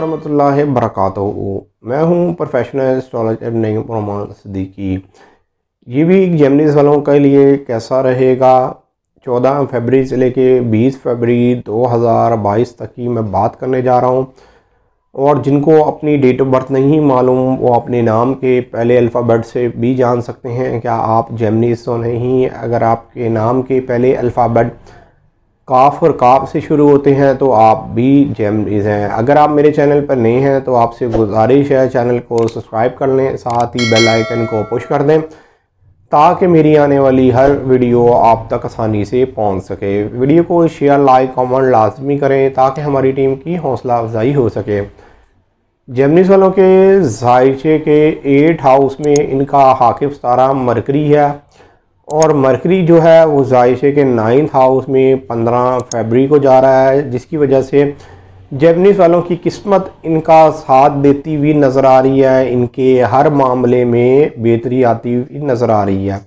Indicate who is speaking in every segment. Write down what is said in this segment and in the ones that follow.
Speaker 1: वरहमतुल्लाहि वरकातुहू मैं हूँ प्रोफेशनल एस्ट्रोलॉजर नईम रहमान सदीकी। ये भी जेमनीज वालों के लिए कैसा रहेगा? 14 फरवरी से लेके 20 फरवरी 2022 तक की मैं बात करने जा रहा हूँ। और जिनको अपनी डेट ऑफ़ बर्थ नहीं मालूम, वो अपने नाम के पहले अल्फ़ाबेट से भी जान सकते हैं। क्या आप जेमनीज तो नहीं अगर आपके नाम के पहले अल्फ़ाबेट काफ और काफ से शुरू होते हैं तो आप भी जेमरीज हैं। अगर आप मेरे चैनल पर नए हैं तो आपसे गुजारिश है चैनल को सब्सक्राइब कर लें, साथ ही बेल आइकन को पुश कर दें, ताकि मेरी आने वाली हर वीडियो आप तक आसानी से पहुँच सके। वीडियो को शेयर, लाइक, कमेंट लाजमी करें, ताकि हमारी टीम की हौसला अफजाई हो सके। जेमनीस वालों के जायचे के एट हाउस में इनका हाकिफ सारा मरकरी है। और मरकरी जो है वो जायशे के नाइन्थ हाउस में पंद्रह फरवरी को जा रहा है, जिसकी वजह से जैपनीज़ वालों की किस्मत इनका साथ देती हुई नज़र आ रही है। इनके हर मामले में बेहतरी आती हुई नज़र आ रही है।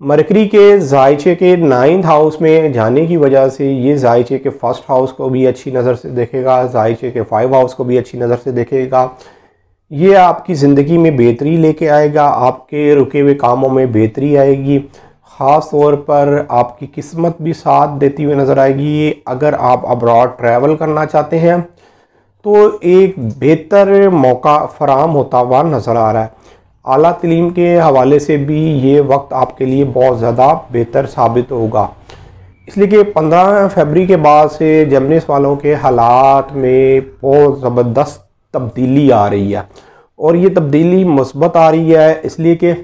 Speaker 1: मरकरी के जायचे के नाइन्थ हाउस में जाने की वजह से ये जायचे के फ़र्स्ट हाउस को भी अच्छी नज़र से देखेगा जायचे के फाइव हाउस को भी अच्छी नज़र से देखेगा। ये आपकी ज़िंदगी में बेहतरी लेके आएगा, आपके रुके हुए कामों में बेहतरी आएगी। ख़ास तौर पर आपकी किस्मत भी साथ देती हुई नज़र आएगी। अगर आप अब्रॉड ट्रैवल करना चाहते हैं तो एक बेहतर मौका फराम होता हुआ नज़र आ रहा है। आला तलीम के हवाले से भी ये वक्त आपके लिए बहुत ज़्यादा बेहतर साबित होगा। इसलिए कि 15 फरवरी के बाद से जमनीस वालों के हालात में बहुत ज़बरदस्त तब्दीली आ रही है। और ये तब्दीली मुस्बत आ रही है, इसलिए कि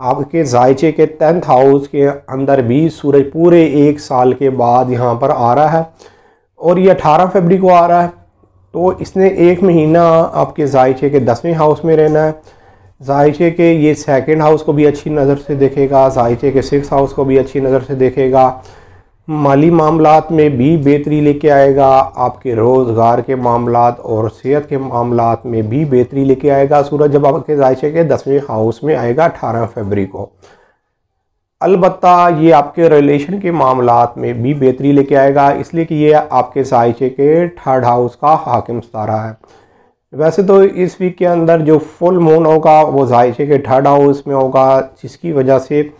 Speaker 1: आपके जायचे के टेंथ हाउस के अंदर भी सूरज पूरे एक साल के बाद यहाँ पर आ रहा है। और ये अठारह फरवरी को आ रहा है तो इसने एक महीना आपके जायचे के दसवें हाउस में रहना है। जायचे के ये सेकंड हाउस को भी अच्छी नज़र से देखेगा, जायचे के सिक्स हाउस को भी अच्छी नज़र से देखेगा। माली मामलात में भी बेहतरी लेके आएगा, आपके रोज़गार के मामलात और सेहत के मामलात में भी बेहतरी लेके आएगा। सूरज जब आपके जायशे के दसवें हाउस में आएगा अठारह फरवरी को। अलबत् ये आपके रिलेशन के मामलात में भी बेहतरी लेके आएगा, इसलिए कि ये आपके जायशे के थर्ड हाउस का हाकिम सारा है। वैसे तो इस वीक के अंदर जो फुल मून होगा, वो जायशे के थर्ड हाउस में होगा, जिसकी वजह से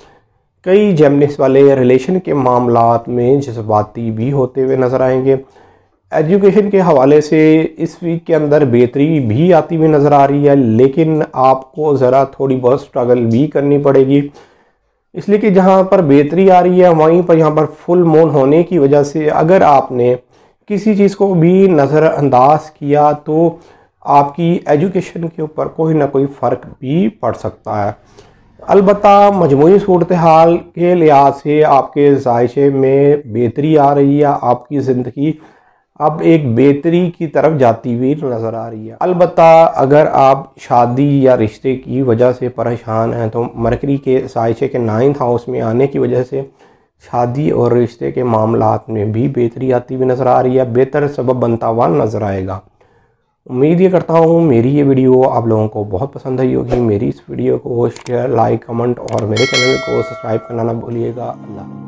Speaker 1: कई जेमनिस वाले रिलेशन के मामलात में जज्बाती भी होते हुए नज़र आएँगे। एजुकेशन के हवाले से इस वीक के अंदर बेहतरी भी आती हुई नज़र आ रही है, लेकिन आपको ज़रा थोड़ी बहुत स्ट्रगल भी करनी पड़ेगी। इसलिए कि जहाँ पर बेहतरी आ रही है, वहीं पर यहाँ पर फुल मून होने की वजह से अगर आपने किसी चीज़ को भी नज़रअंदाज किया तो आपकी एजुकेशन के ऊपर कोई ना कोई फ़र्क भी पड़ सकता है। अलबत् मजमू सूरत हाल के लिहाज से आपके जायशे में बेहतरी आ रही है, आपकी ज़िंदगी अब एक बेहतरी की तरफ़ जाती हुई नज़र आ रही है। अलबत् अगर आप शादी या रिश्ते की वजह से परेशान हैं तो मरकरी के साइशे के नाइन्थ हाउस में आने की वजह से शादी और रिश्ते के मामला में भी बेहतरी आती हुई नज़र आ रही है, बेहतर सबब बनता हुआ नज़र आएगा। उम्मीद ये करता हूँ मेरी ये वीडियो आप लोगों को बहुत पसंद आई होगी। मेरी इस वीडियो को शेयर लाइक कमेंट और मेरे चैनल को सब्सक्राइब करना ना भूलिएगा। अल्लाह